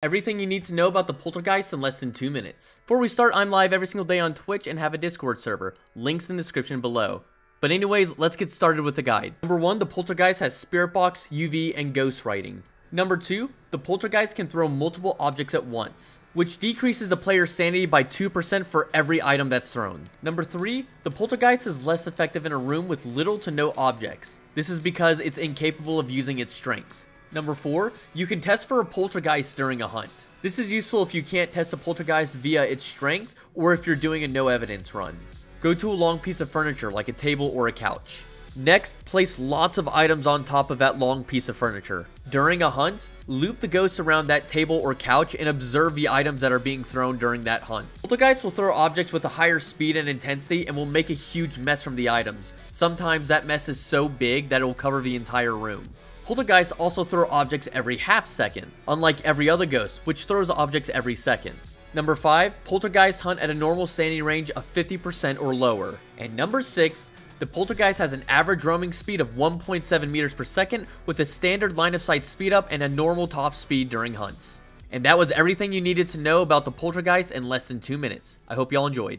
Everything you need to know about the Poltergeist in less than 2 minutes. Before we start, I'm live every single day on Twitch and have a Discord server. Links in the description below. But anyways, let's get started with the guide. Number 1, the Poltergeist has Spirit Box, UV, and Ghost Writing. Number 2, the Poltergeist can throw multiple objects at once, which decreases the player's sanity by 2% for every item that's thrown. Number 3, the Poltergeist is less effective in a room with little to no objects. This is because it's incapable of using its strength. Number 4, you can test for a poltergeist during a hunt. This is useful if you can't test a poltergeist via its strength or if you're doing a no evidence run. Go to a long piece of furniture like a table or a couch. Next, place lots of items on top of that long piece of furniture. During a hunt, loop the ghosts around that table or couch and observe the items that are being thrown during that hunt. Poltergeist will throw objects with a higher speed and intensity and will make a huge mess from the items. Sometimes that mess is so big that it will cover the entire room. Poltergeists also throw objects every half second, unlike every other ghost, which throws objects every second. Number 5, Poltergeists hunt at a normal standing range of 50% or lower. And number 6, the Poltergeist has an average roaming speed of 1.7 meters per second with a standard line of sight speed up and a normal top speed during hunts. And that was everything you needed to know about the Poltergeist in less than 2 minutes. I hope y'all enjoyed.